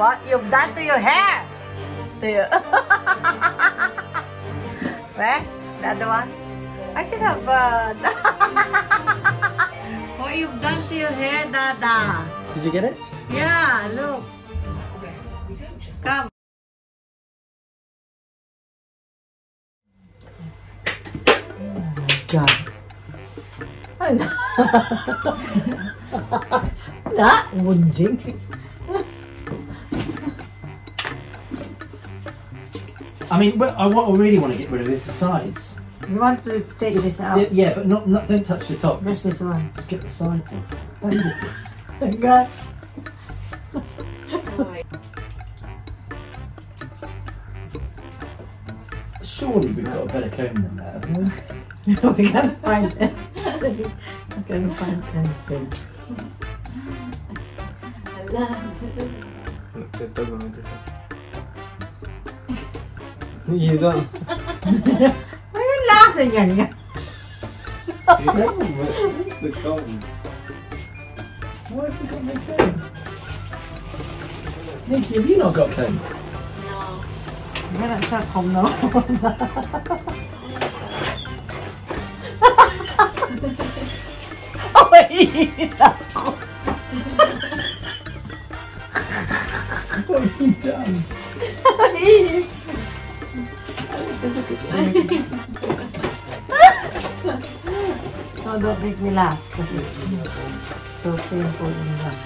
What you've done to your hair? To your... Where? The other one? I should have... Uh... what you've done to your hair, Dada? Did you get it? Yeah, look. Come. Oh my god. Na, munjing. I mean, what I, what I really want to get rid of is the sides. You want to take this out? Yeah, yeah, but not, not don't touch the top. Just this one. Just get the sides off. Look at. Thank God. Surely we've got a better comb than that, haven't we? we can't find it. we can't find anything. You don't. Why are you laughing at me? the comb. Why have we got no comb? Nikki, have you not got comb? Wala na siya kung no. Oh, Ay, ako. What have you done? Ay. No, don't make me laugh. Kasi so painful in laugh.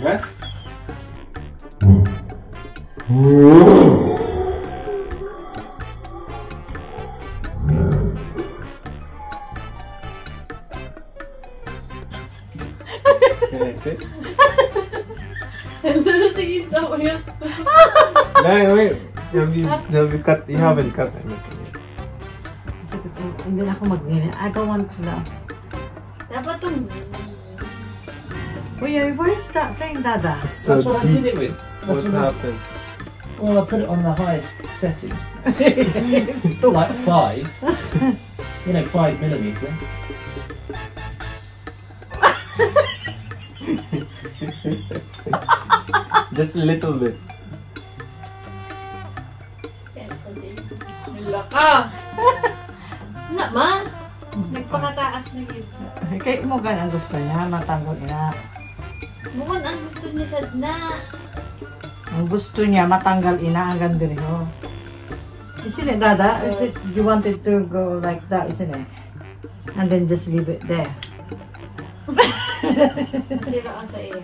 What? No, wait. Have you, have you cut? You haven't cut anything yet. Sabi ko, hindi na ako mag I don't want to laugh. Dapat yung... Kuya, what is that thing, Dada? So That's what I deep. did it with. What That's what I, happened? well, I put it on the highest setting. like five. you know, five millimeter. Just a little bit. Laka! Nga ma! Nagpakataas na yun. Kaya mo ang gusto niya, matanggol niya. Mukhang ang gusto niya siya na. Ang gusto niya, matanggal ina ang gandiriho. Isn't it, Dada? Is it, you wanted to go like that, isn't it? And then just leave it there. Masira ang sa iya.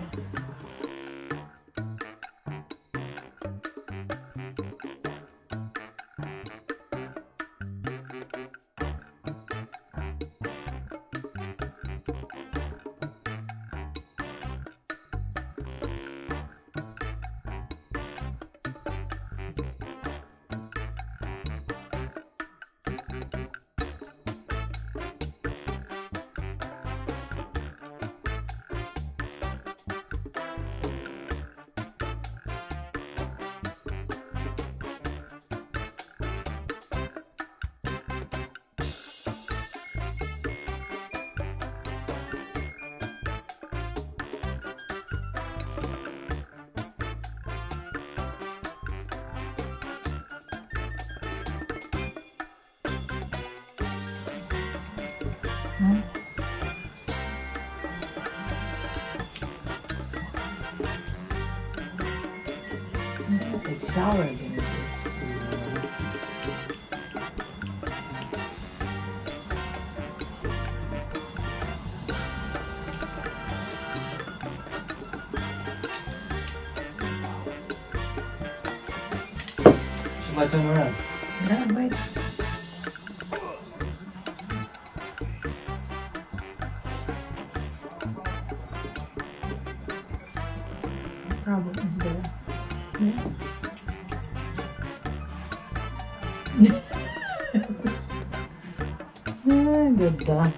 Shower again. Should I turn around? Yeah, wait. Is there. Ah, ganda.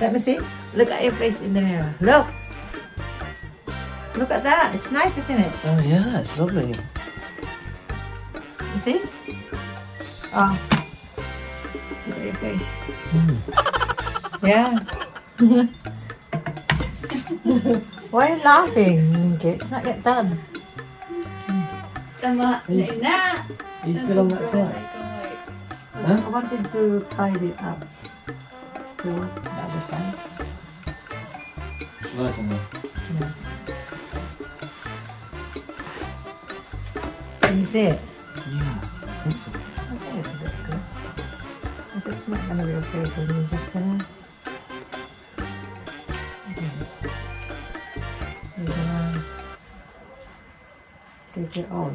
Let me see. Look at your face in the mirror. Look. Look at that. It's nice, isn't it? Oh yeah, it's lovely. You see? Oh. Look at your face. Yeah. Why are you laughing? Okay, it's not yet done. Tama. Yes. Na. Are you still on that side? Huh? I wanted to tidy it up to the other side. Right on there. Yeah. Can you see it? Not gonna be okay, then you're just gonna. Okay. You're gonna take it all.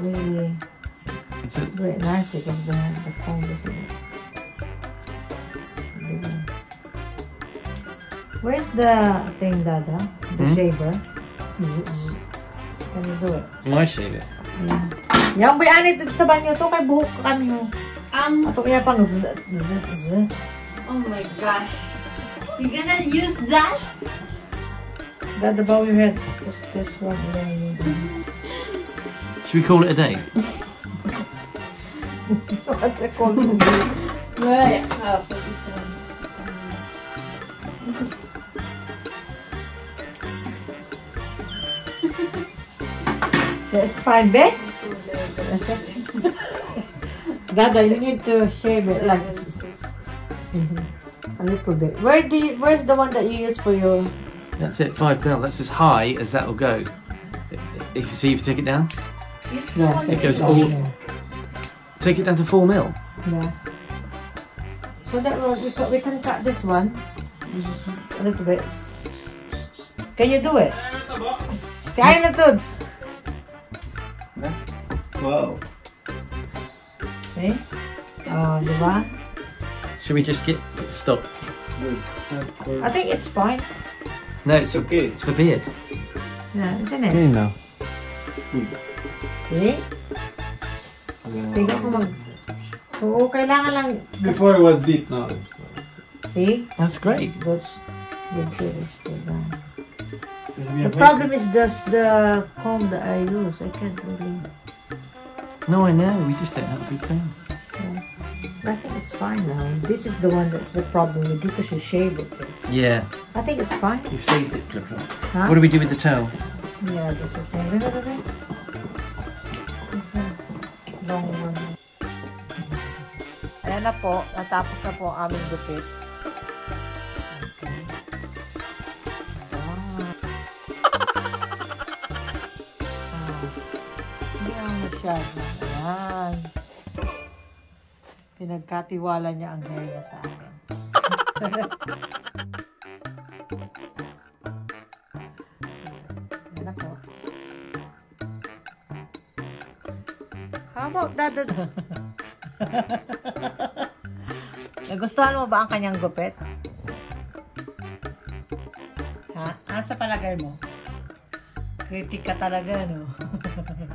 Really It's a, do it nice because the, the comb isn't bigger. Where's the thing, Dada? The Hmm? shaver? Z- z- Can you do it? my shave it. Yeah. Yang bayan ito sa banyo to kay buhok kanyo. Um, Ato kaya pang z z z. oh my gosh. You gonna use that? Dada bow your head. Just this one. Then Should we call it a day? What's it called? Right. Put this one. That's fine, babe. That's it. Dada, you need to shave it like a little bit. Where do you, where's the one that you use for your That's it, five mil. That's as high as that will go. If you see, if you take it down, Use the Yeah, it goes all- Yeah. take it down to four mil. Yeah. So that one, we can, we can cut this one a little bit. Can you do it? Kaya na, Tuds. Wow. See? Oh, di ba? Should we just get stop? I think it's fine. No, it's It's okay. it's for beard. Yeah, isn't it? Okay now. It's good. See? Tingnan ko mag... Oo, kailangan lang... Before it was deep now. it's not. See? That's great. That's good finish. Good done. The problem is just the comb that I use. I can't really... No, I know. We just don't have a good comb. I think it's fine now. This is the one that's the problem with you because you shave it. Yeah, I think it's fine. you've saved it, Clip Huh? What do we do with the towel? Yeah, this is the thing. Na po. Natapos na po ang aming gupit. Okay. Ah. Ah. Hindi ako masyado. Ayan. Pinagkatiwala niya ang hair niya sa akin. Ayan na po. How about that? Nagustuhan mo ba ang kanyang gupit? Ha? Ano sa palagay mo? Kritik ka talaga, no?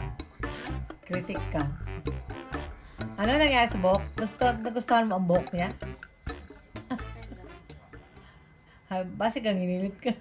Kritik ka. Ano nangyari sa buhok? Gusto, nagustuhan mo ang buhok niya? Ha, Basi kang inilit ka.